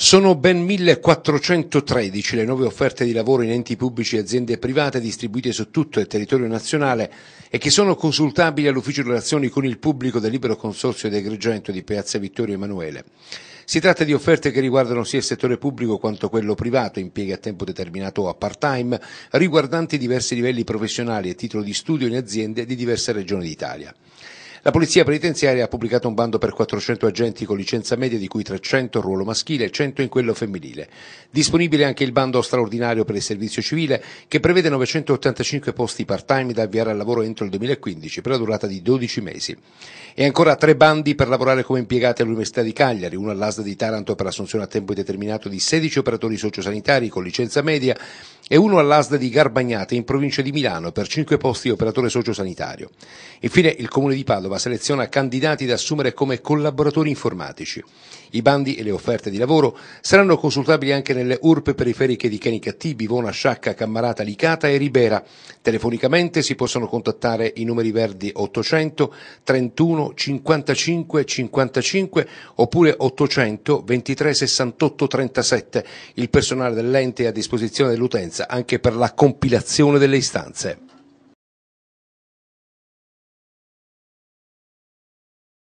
Sono ben 1413 le nuove offerte di lavoro in enti pubblici e aziende private distribuite su tutto il territorio nazionale e che sono consultabili all'Ufficio relazioni con il pubblico del Libero Consorzio di Agrigento di Piazza Vittorio Emanuele. Si tratta di offerte che riguardano sia il settore pubblico quanto quello privato, impieghi a tempo determinato o a part-time, riguardanti diversi livelli professionali e titolo di studio in aziende di diverse regioni d'Italia. La Polizia Penitenziaria ha pubblicato un bando per 400 agenti con licenza media, di cui 300 in ruolo maschile e 100 in quello femminile. Disponibile anche il bando straordinario per il servizio civile, che prevede 985 posti part-time da avviare al lavoro entro il 2015 per la durata di 12 mesi. E ancora tre bandi per lavorare come impiegati all'Università di Cagliari, uno all'ASDA di Taranto per l'assunzione a tempo indeterminato di 16 operatori sociosanitari con licenza media e uno all'ASDA di Garbagnate in provincia di Milano per 5 posti di operatore sociosanitario. Infine il Comune di Padova seleziona candidati da assumere come collaboratori informatici. I bandi e le offerte di lavoro saranno consultabili anche nelle URP periferiche di Canicattì, Bivona, Sciacca, Cammarata, Licata e Ribera. Telefonicamente si possono contattare i numeri verdi 800 31 55 55 oppure 800 23 68 37. Il personale dell'ente è a disposizione dell'utenza anche per la compilazione delle istanze.